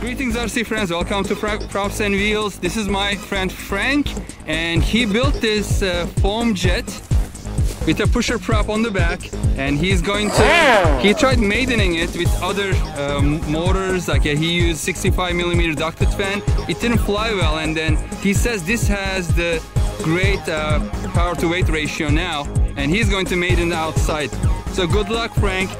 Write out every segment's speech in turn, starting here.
Greetings RC friends, welcome to Props and Wheels. This is my friend Frank and he built this uh, foam jet with a pusher prop on the back and he's going to he tried maidening it with other um, motors like uh, he used 65 millimeter ducted fan. It didn't fly well and then he says this has the great uh, power to weight ratio now and he's going to maiden outside. So good luck Frank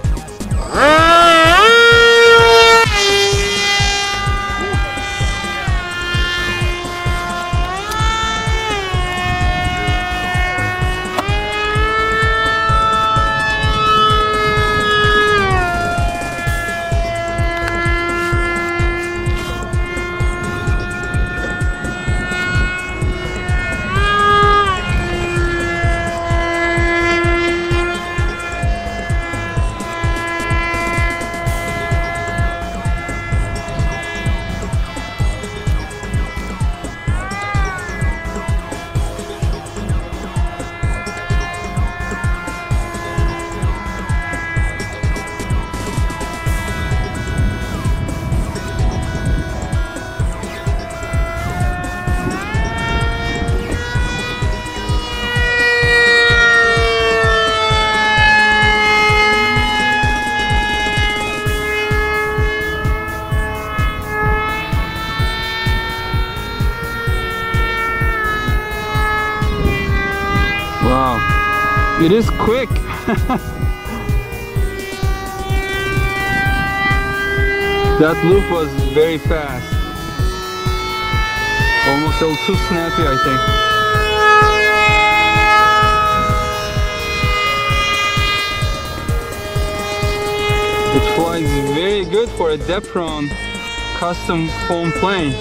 It is quick. that loop was very fast. Almost a little too snappy, I think. It flies very good for a Depron custom foam plane.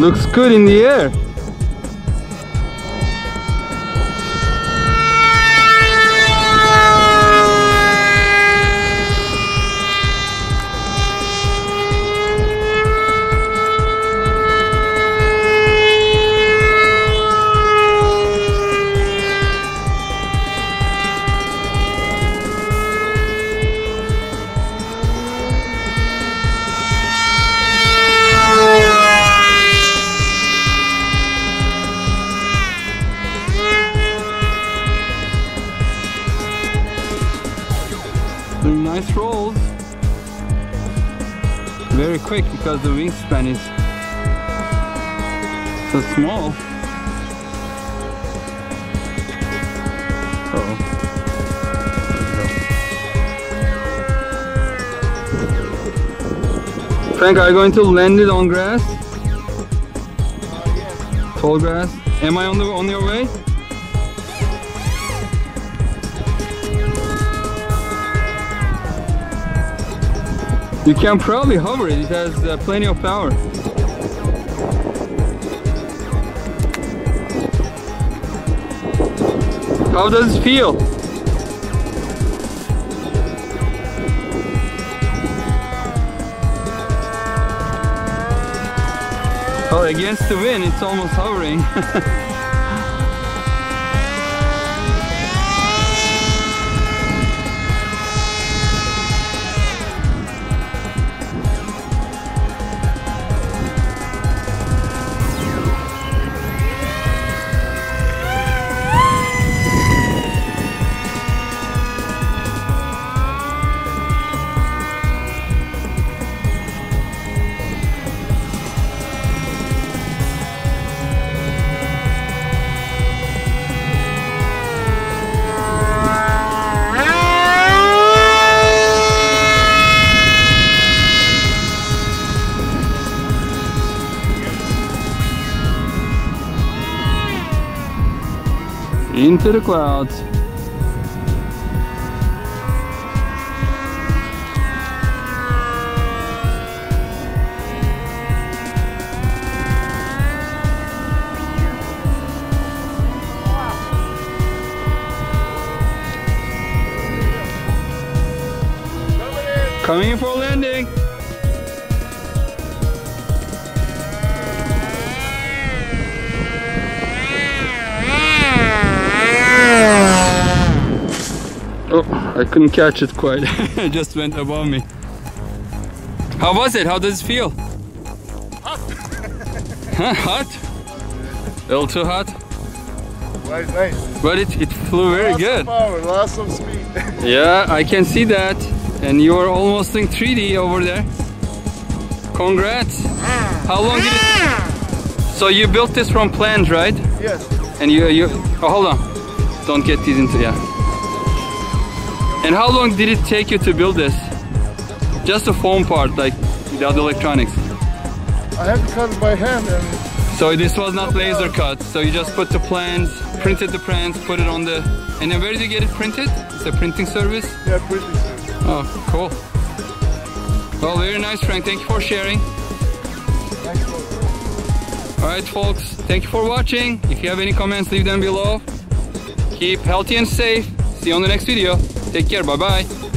Looks good in the air. Very quick because the wingspan is so small. Uh -oh. Frank, are you going to land it on grass? Uh, yes. Tall grass. Am I on the on your way? You can probably hover it, it has uh, plenty of power. How does it feel? Oh, against the wind, it's almost hovering. into the clouds. Coming in for a landing. I couldn't catch it quite. it just went above me. How was it? How does it feel? Hot. Huh, hot? A little too hot? Nice, nice. But it, it flew very lots good. Of power, lots of speed. Yeah, I can see that. And you are almost in 3D over there. Congrats. How long did it... So you built this from plans, right? yes. And you, you... Oh, hold on. Don't get these into... Yeah. And how long did it take you to build this? Just the foam part, like the other electronics. I had to cut it by hand and So this was not laser cut. So you just put the plans, printed the plans, put it on the... And then where did you get it printed? It's a printing service? yeah, pretty soon. Oh, cool. Well, very nice, Frank. Thank you for sharing. Thanks for All right, folks. Thank you for watching. If you have any comments, leave them below. Keep healthy and safe. See you on the next video. Take care. Bye bye.